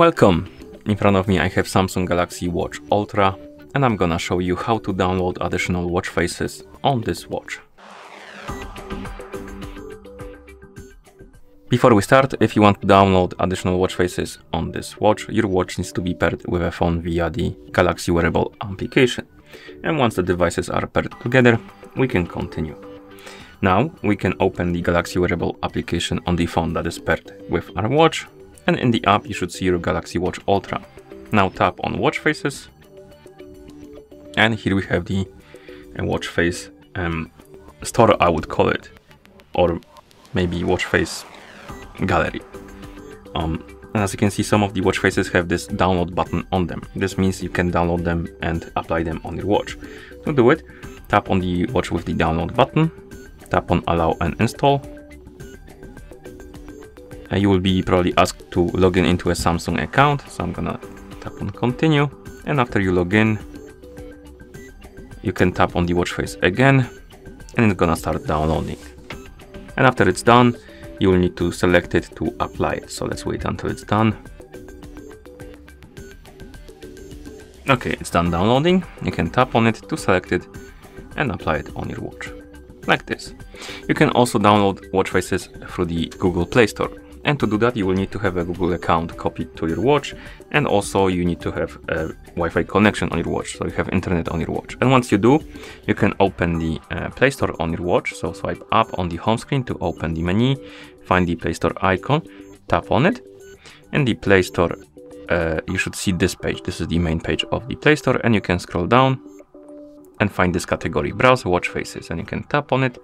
Welcome! In front of me I have Samsung Galaxy Watch Ultra and I'm gonna show you how to download additional watch faces on this watch. Before we start, if you want to download additional watch faces on this watch, your watch needs to be paired with a phone via the Galaxy Wearable application. And once the devices are paired together, we can continue. Now we can open the Galaxy Wearable application on the phone that is paired with our watch and in the app you should see your Galaxy Watch Ultra. Now tap on watch faces and here we have the uh, watch face um, store I would call it or maybe watch face gallery. Um, and as you can see some of the watch faces have this download button on them. This means you can download them and apply them on your watch. To do it, tap on the watch with the download button tap on allow and install. And you will be probably asked to log in into a Samsung account. So I'm gonna tap on continue. And after you log in, you can tap on the watch face again and it's gonna start downloading. And after it's done, you will need to select it to apply it. So let's wait until it's done. Okay, it's done downloading. You can tap on it to select it and apply it on your watch like this. You can also download watch faces through the Google Play Store. And to do that, you will need to have a Google account copied to your watch, and also you need to have a Wi-Fi connection on your watch, so you have internet on your watch. And once you do, you can open the uh, Play Store on your watch. So swipe up on the home screen to open the menu, find the Play Store icon, tap on it, and the Play Store. Uh, you should see this page. This is the main page of the Play Store, and you can scroll down and find this category, browse watch faces, and you can tap on it.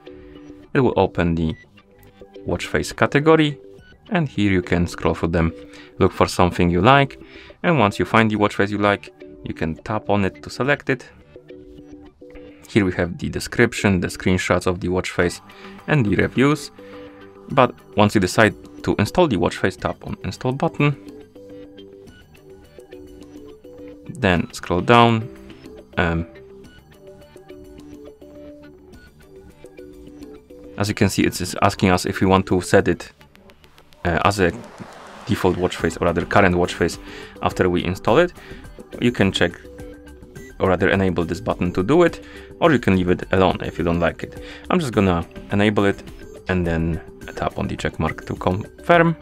It will open the watch face category and here you can scroll through them, look for something you like, and once you find the watch face you like, you can tap on it to select it. Here we have the description, the screenshots of the watch face, and the reviews. But once you decide to install the watch face, tap on install button. Then scroll down, um, As you can see, it's asking us if we want to set it uh, as a default watch face or rather current watch face after we install it. You can check or rather enable this button to do it or you can leave it alone if you don't like it. I'm just gonna enable it and then tap on the check mark to confirm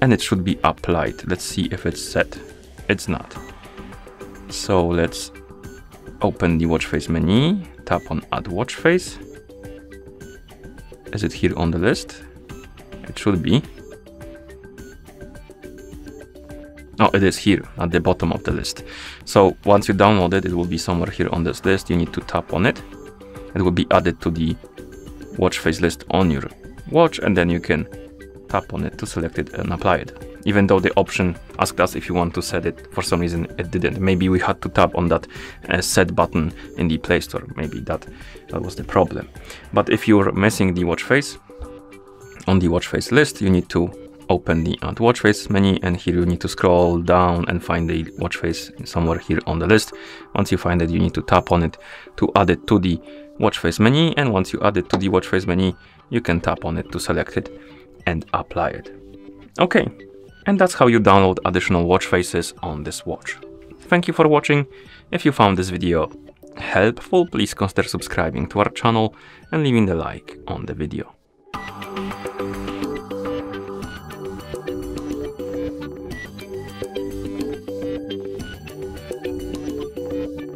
and it should be applied. Let's see if it's set. It's not. So let's open the watch face menu, tap on add watch face is it here on the list? It should be. Oh, it is here at the bottom of the list. So once you download it, it will be somewhere here on this list. You need to tap on it. It will be added to the watch face list on your watch and then you can tap on it to select it and apply it. Even though the option asked us if you want to set it, for some reason it didn't. Maybe we had to tap on that uh, set button in the Play Store. Maybe that, that was the problem. But if you're missing the watch face, on the watch face list, you need to open the add watch face menu and here you need to scroll down and find the watch face somewhere here on the list. Once you find it, you need to tap on it to add it to the watch face menu and once you add it to the watch face menu, you can tap on it to select it and apply it. Okay, and that's how you download additional watch faces on this watch. Thank you for watching. If you found this video helpful, please consider subscribing to our channel and leaving a like on the video.